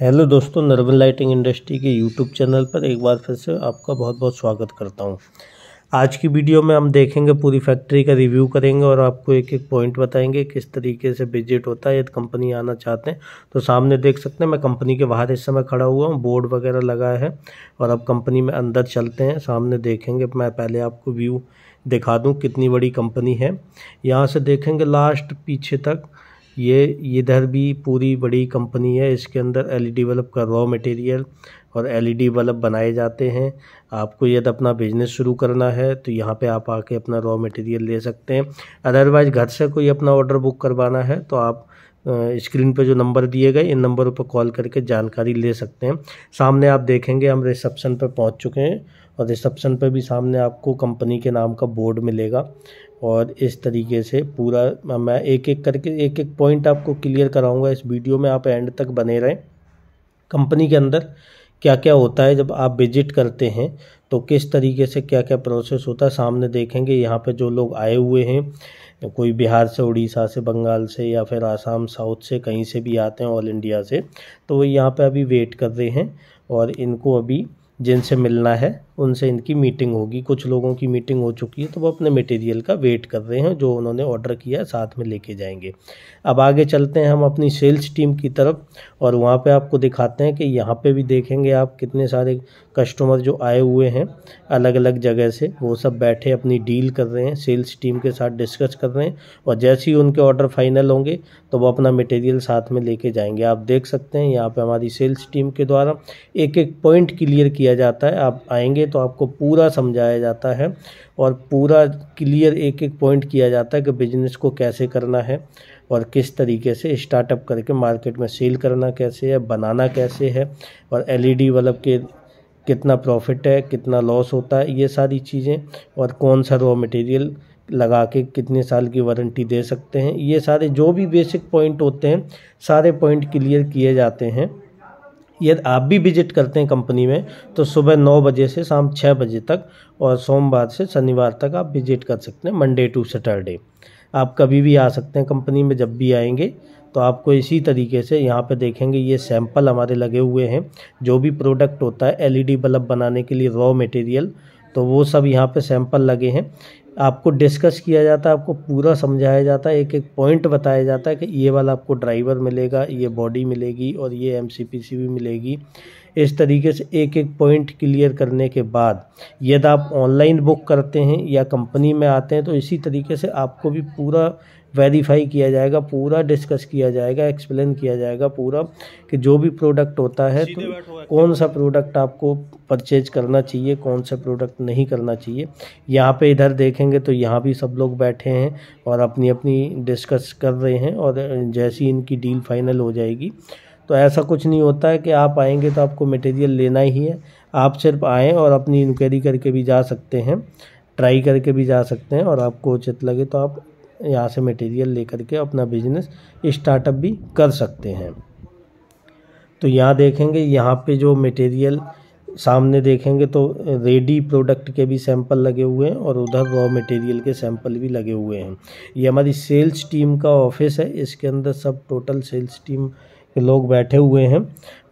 Hello दोस्तों Narban lighting industry के YouTube channel पर एक बार फिर से आपका बहुत बहुत स्वागत करता हूँ। आज की वीडियो में हम देखेंगे, पूरी फैक्ट्री का रिव्यू करेंगे और आपको एक एक पॉइंट बताएँगे किस तरीके से विज़िट होता है। यदि कंपनी आना चाहते हैं तो सामने देख सकते हैं, मैं कंपनी के बाहर इस समय खड़ा हुआ हूँ बोर्ड वगैरह लगा है और अब कंपनी में अंदर चलते हैं। सामने देखेंगे, मैं पहले आपको व्यू दिखा दूँ, कितनी बड़ी कंपनी है। यहाँ से देखेंगे लास्ट पीछे तक ये इधर भी पूरी बड़ी कंपनी है। इसके अंदर एलईडी बल्ब का रॉ मटेरियल और एलईडी बल्ब बनाए जाते हैं। आपको यदि अपना बिज़नेस शुरू करना है तो यहाँ पे आप आके अपना रॉ मटेरियल ले सकते हैं। अदरवाइज़ घर से कोई अपना ऑर्डर बुक करवाना है तो आप स्क्रीन पे जो नंबर दिए गए, इन नंबरों पर कॉल करके जानकारी ले सकते हैं। सामने आप देखेंगे, हम रिसेप्शन पर पहुँच चुके हैं और रिसेप्शन पर भी सामने आपको कंपनी के नाम का बोर्ड मिलेगा। और इस तरीके से पूरा मैं एक एक करके एक एक पॉइंट आपको क्लियर कराऊँगा इस वीडियो में, आप एंड तक बने रहें। कंपनी के अंदर क्या क्या होता है, जब आप विज़िट करते हैं तो किस तरीके से क्या क्या प्रोसेस होता है, सामने देखेंगे। यहाँ पे जो लोग आए हुए हैं, कोई बिहार से, उड़ीसा से, बंगाल से, या फिर आसाम साउथ से, कहीं से भी आते हैं ऑल इंडिया से तो वो यहाँ पे अभी वेट कर रहे हैं, और इनको अभी जिनसे मिलना है उनसे इनकी मीटिंग होगी। कुछ लोगों की मीटिंग हो चुकी है तो वो अपने मटेरियल का वेट कर रहे हैं, जो उन्होंने ऑर्डर किया साथ में लेके जाएँगे। अब आगे चलते हैं हम अपनी सेल्स टीम की तरफ़, और वहाँ पे आपको दिखाते हैं कि यहाँ पे भी देखेंगे आप कितने सारे कस्टमर जो आए हुए हैं अलग अलग जगह से। वो सब बैठे अपनी डील कर रहे हैं सेल्स टीम के साथ डिस्कस कर रहे हैं, और जैसे ही उनके ऑर्डर फाइनल होंगे तो वो अपना मटेरियल साथ में लेके जाएँगे। आप देख सकते हैं यहाँ पे हमारी सेल्स टीम के द्वारा एक एक पॉइंट क्लियर किया जाता है। आप आएँगे तो आपको पूरा समझाया जाता है और पूरा क्लियर एक एक पॉइंट किया जाता है कि बिज़नेस को कैसे करना है और किस तरीके से स्टार्टअप करके मार्केट में सेल करना कैसे है, बनाना कैसे है और एलईडी बल्ब के कितना प्रॉफिट है, कितना लॉस होता है, ये सारी चीज़ें और कौन सा रॉ मटेरियल लगा के कितने साल की वारंटी दे सकते हैं, ये सारे जो भी बेसिक पॉइंट होते हैं, सारे पॉइंट क्लियर किए जाते हैं। यदि आप भी विज़िट करते हैं कंपनी में तो सुबह नौ बजे से शाम छः बजे तक और सोमवार से शनिवार तक आप विज़िट कर सकते हैं मंडे टू सैटरडे आप कभी भी आ सकते हैं कंपनी में जब भी आएँगे तो आपको इसी तरीके से यहाँ पे देखेंगे, ये सैंपल हमारे लगे हुए हैं। जो भी प्रोडक्ट होता है, एलईडी बल्ब बनाने के लिए रॉ मटेरियल तो वो सब यहाँ पे सैंपल लगे हैं। आपको डिस्कस किया जाता है, आपको पूरा समझाया जाता है एक एक पॉइंट बताया जाता है कि ये वाला आपको ड्राइवर मिलेगा, ये बॉडी मिलेगी और ये एमसीपीसी भी मिलेगी। इस तरीके से एक एक पॉइंट क्लियर करने के बाद यदि आप ऑनलाइन बुक करते हैं या कंपनी में आते हैं तो इसी तरीके से आपको भी पूरा वेरीफाई किया जाएगा पूरा डिस्कस किया जाएगा एक्सप्लेन किया जाएगा पूरा कि जो भी प्रोडक्ट होता है तो कौन सा प्रोडक्ट आपको परचेज करना चाहिए कौन सा प्रोडक्ट नहीं करना चाहिए। यहाँ पे इधर देखेंगे तो यहाँ भी सब लोग बैठे हैं और अपनी अपनी डिस्कस कर रहे हैं और जैसी इनकी डील फाइनल हो जाएगी तो ऐसा कुछ नहीं होता है कि आप आएँगे तो आपको मटेरियल लेना ही है। आप सिर्फ़ आएँ और अपनी इंक्वायरी करके भी जा सकते हैं ट्राई करके भी जा सकते हैं और आपको उचित लगे तो आप यहाँ से मटेरियल लेकर के अपना बिज़नेस स्टार्टअप भी कर सकते हैं। तो यहाँ देखेंगे, यहाँ पे जो मटेरियल सामने देखेंगे तो रेडी प्रोडक्ट के भी सैंपल लगे हुए हैं और उधर रॉ मटेरियल के सैंपल भी लगे हुए हैं। ये हमारी सेल्स टीम का ऑफ़िस है, इसके अंदर सब टोटल सेल्स टीम लोग बैठे हुए हैं,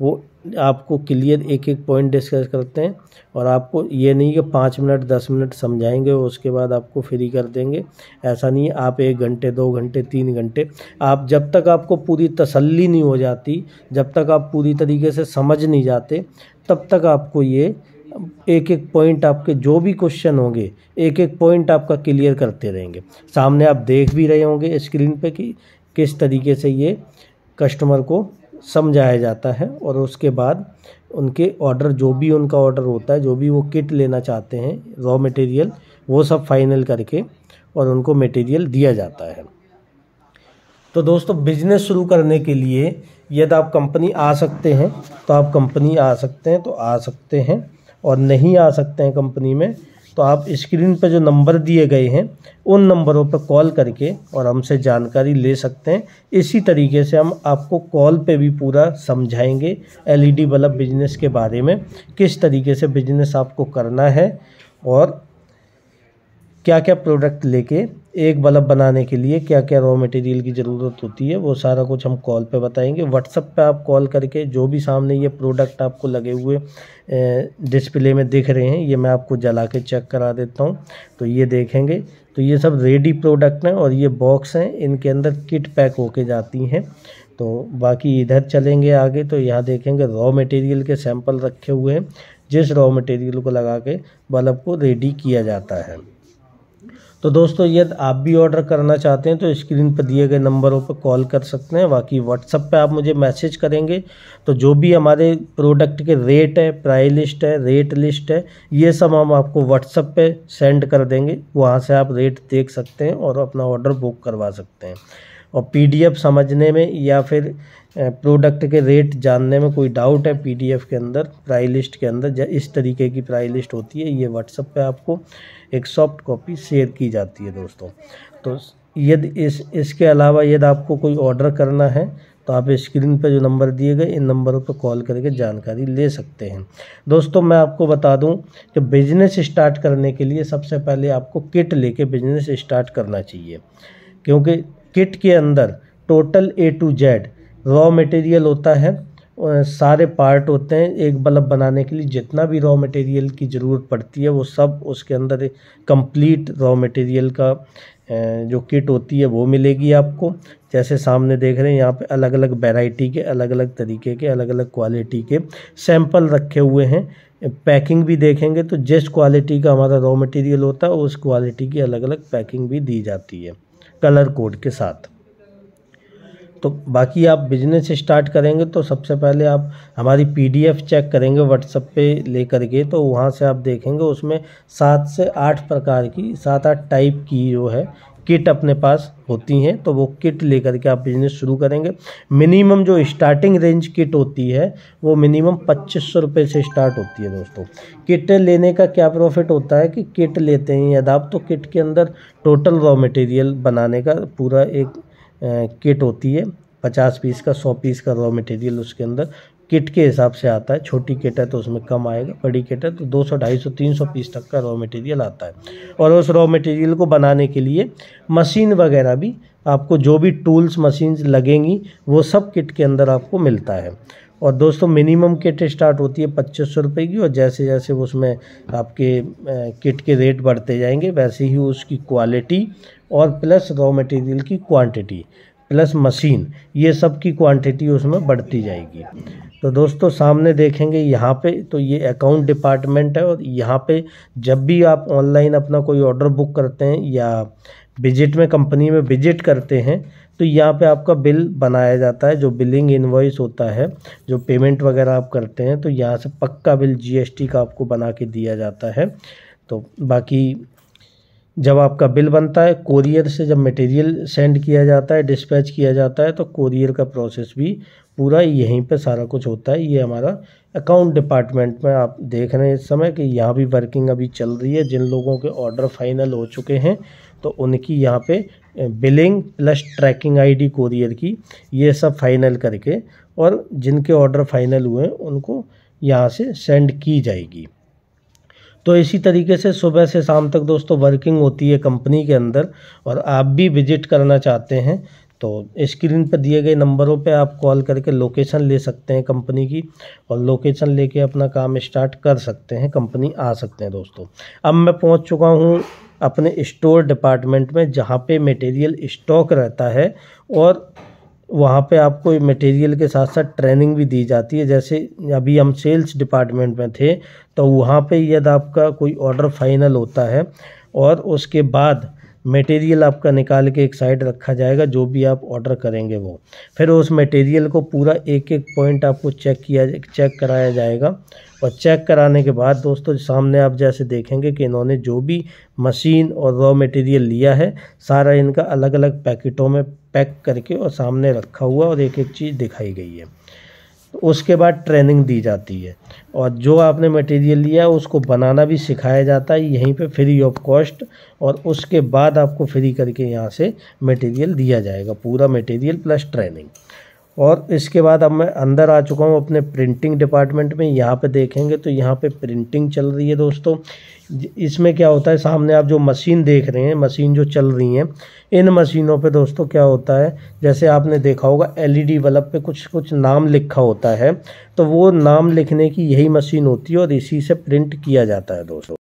वो आपको क्लियर एक एक पॉइंट डिस्कस करते हैं और आपको ये नहीं कि पाँच मिनट, दस मिनट समझाएँगे, उसके बाद आपको फ्री कर देंगे। ऐसा नहीं है, आप एक घंटे, दो घंटे, तीन घंटे, आप जब तक आपको पूरी तसल्ली नहीं हो जाती, जब तक आप पूरी तरीके से समझ नहीं जाते, तब तक आपको ये एक एक पॉइंट आपके जो भी क्वेश्चन होंगे एक एक पॉइंट आपका क्लियर करते रहेंगे। सामने आप देख भी रहे होंगे स्क्रीन पे कि किस तरीके से ये कस्टमर को समझाया जाता है और उसके बाद उनके ऑर्डर, जो भी उनका ऑर्डर होता है, जो भी वो किट लेना चाहते हैं रॉ मटेरियल वो सब फाइनल करके और उनको मटेरियल दिया जाता है। तो दोस्तों बिज़नेस शुरू करने के लिए यदि आप कंपनी आ सकते हैं तो आप कंपनी आ सकते हैं तो आ सकते हैं और नहीं आ सकते हैं कंपनी में तो आप स्क्रीन पर जो नंबर दिए गए हैं, उन नंबरों पर कॉल करके और हमसे जानकारी ले सकते हैं। इसी तरीके से हम आपको कॉल पे भी पूरा समझाएँगे एलईडी बल्ब बिज़नेस के बारे में, किस तरीके से बिज़नेस आपको करना है और क्या क्या प्रोडक्ट लेके, एक बल्ब बनाने के लिए क्या क्या रॉ मटेरियल की ज़रूरत होती है, वो सारा कुछ हम कॉल पे बताएँगे। व्हाट्सअप पे आप कॉल करके जो भी सामने ये प्रोडक्ट आपको लगे हुए डिस्प्ले में दिख रहे हैं, ये मैं आपको जला के चेक करा देता हूँ। तो ये देखेंगे। तो ये सब रेडी प्रोडक्ट हैं और ये बॉक्स हैं, इनके अंदर किट पैक होके जाती हैं। तो बाकी इधर चलेंगे आगे तो यहाँ देखेंगे रॉ मटेरियल के सैंपल रखे हुए हैं, जिस रॉ मटेरियल को लगा के बल्ब को रेडी किया जाता है। तो दोस्तों, यदि आप भी ऑर्डर करना चाहते हैं तो स्क्रीन पर दिए गए नंबरों पर कॉल कर सकते हैं। बाकी व्हाट्सअप पे आप मुझे मैसेज करेंगे। तो जो भी हमारे प्रोडक्ट के रेट है प्राइस लिस्ट है रेट लिस्ट है, ये सब हम आपको व्हाट्सअप पे सेंड कर देंगे। वहाँ से आप रेट देख सकते हैं और अपना ऑर्डर बुक करवा सकते हैं। और पीडीएफ समझने में या फिर प्रोडक्ट के रेट जानने में कोई डाउट है पीडीएफ के अंदर प्राई लिस्ट के अंदर इस तरीके की प्राइस लिस्ट होती है, ये व्हाट्सअप पे आपको एक सॉफ्ट कॉपी शेयर की जाती है दोस्तों। तो यदि इस, इसके अलावा यदि आपको कोई ऑर्डर करना है तो आप स्क्रीन पर जो नंबर दिए गए, इन नंबरों पर कॉल करके जानकारी ले सकते हैं। दोस्तों, मैं आपको बता दूँ कि बिज़नेस स्टार्ट करने के लिए सबसे पहले आपको किट लेके बिज़नेस स्टार्ट करना चाहिए। क्योंकि किट के अंदर total A to Z raw material होता है सारे पार्ट होते हैं, एक बल्ब बनाने के लिए जितना भी रॉ मटेरियल की ज़रूरत पड़ती है, वो सब उसके अंदर कंप्लीट रॉ मटेरियल का जो किट होती है, वो मिलेगी आपको। जैसे सामने देख रहे हैं, यहाँ पे अलग अलग वैरायटी के अलग अलग तरीके के अलग अलग क्वालिटी के सैंपल रखे हुए हैं। पैकिंग भी देखेंगे तो जिस क्वालिटी का हमारा रॉ मटेरियल होता है, उस क्वालिटी की अलग अलग पैकिंग भी दी जाती है कलर कोड के साथ। तो बाकी आप बिज़नेस स्टार्ट करेंगे तो सबसे पहले आप हमारी पीडीएफ चेक करेंगे व्हाट्सएप पे लेकर के तो वहाँ से आप देखेंगे उसमें सात से आठ प्रकार की, सात आठ टाइप की जो है किट अपने पास होती हैं तो वो किट लेकर के आप बिज़नेस शुरू करेंगे। मिनिमम जो स्टार्टिंग रेंज किट होती है, वो मिनिमम पच्चीस सौ रुपये से स्टार्ट होती है दोस्तों। किट लेने का क्या प्रॉफिट होता है कि किट लेते हैं, यदि आप तो किट के अंदर टोटल रॉ मटेरियल बनाने का पूरा एक किट होती है, पचास पीस का, सौ पीस का रॉ मटेरियल उसके अंदर। किट के हिसाब से आता है, छोटी किट है तो उसमें कम आएगा, बड़ी किट है तो 200 250 300 पीस तक का रॉ मटेरियल आता है। और उस रॉ मटेरियल को बनाने के लिए मशीन वगैरह भी आपको जो भी टूल्स मशीन्स लगेंगी, वो सब किट के अंदर आपको मिलता है। और दोस्तों मिनिमम किट स्टार्ट होती है पच्चीस सौ की और जैसे जैसे उसमें आपके किट के रेट बढ़ते जाएँगे, वैसे ही उसकी क्वालिटी और प्लस रॉ मटेरियल की क्वांटिटी प्लस मशीन ये सब की क्वांटिटी उसमें बढ़ती जाएगी। तो दोस्तों, सामने देखेंगे यहाँ पे तो ये अकाउंट डिपार्टमेंट है और यहाँ पे जब भी आप ऑनलाइन अपना कोई ऑर्डर बुक करते हैं या विज़िट में कंपनी में विज़िट करते हैं तो यहाँ पे आपका बिल बनाया जाता है, जो बिलिंग इनवॉइस होता है, जो पेमेंट वगैरह आप करते हैं तो यहाँ से पक्का बिल जीएसटी का आपको बना के दिया जाता है। तो बाकी जब आपका बिल बनता है कोरियर से जब मटेरियल सेंड किया जाता है डिस्पैच किया जाता है तो कोरियर का प्रोसेस भी पूरा यहीं पे सारा कुछ होता है। ये हमारा अकाउंट डिपार्टमेंट में आप देख रहे हैं इस समय कि यहाँ भी वर्किंग अभी चल रही है। जिन लोगों के ऑर्डर फाइनल हो चुके हैं तो उनकी यहाँ पे billing plus tracking ID courier की ये सब फाइनल करके और जिनके ऑर्डर फाइनल हुए उनको यहाँ से सेंड की जाएगी। तो इसी तरीके से सुबह से शाम तक दोस्तों वर्किंग होती है कंपनी के अंदर और आप भी विज़िट करना चाहते हैं तो स्क्रीन पर दिए गए नंबरों पे आप कॉल करके लोकेशन ले सकते हैं कंपनी की और लोकेशन लेके अपना काम स्टार्ट कर सकते हैं कंपनी आ सकते हैं दोस्तों। अब मैं पहुँच चुका हूँ अपने स्टोर डिपार्टमेंट में जहाँ पे मटेरियल स्टॉक रहता है और वहाँ पे आपको मटेरियल के साथ साथ ट्रेनिंग भी दी जाती है। जैसे अभी हम सेल्स डिपार्टमेंट में थे तो वहाँ पे यदि आपका कोई ऑर्डर फाइनल होता है और उसके बाद मटेरियल आपका निकाल के एक साइड रखा जाएगा, जो भी आप ऑर्डर करेंगे वो। फिर उस मटेरियल को पूरा एक एक पॉइंट आपको चेक किया चेक कराया जाएगा। और चेक कराने के बाद दोस्तों, सामने आप जैसे देखेंगे कि इन्होंने जो भी मशीन और रॉ मटेरियल लिया है, सारा इनका अलग अलग पैकेटों में पैक करके और सामने रखा हुआ और एक एक चीज़ दिखाई गई है। उसके बाद ट्रेनिंग दी जाती है और जो आपने मटेरियल लिया, उसको बनाना भी सिखाया जाता है। यहीं पे फ्री ऑफ़ कॉस्ट और उसके बाद आपको फ्री करके यहाँ से मटेरियल दिया जाएगा, पूरा मटेरियल प्लस ट्रेनिंग और इसके बाद अब मैं अंदर आ चुका हूँ अपने प्रिंटिंग डिपार्टमेंट में। यहाँ पे देखेंगे तो यहाँ पे प्रिंटिंग चल रही है दोस्तों। इसमें क्या होता है, सामने आप जो मशीन देख रहे हैं मशीन जो चल रही हैं, इन मशीनों पे दोस्तों क्या होता है, जैसे आपने देखा होगा एलईडी बल्ब पे कुछ कुछ नाम लिखा होता है। तो वो नाम लिखने की यही मशीन होती है और इसी से प्रिंट किया जाता है दोस्तों।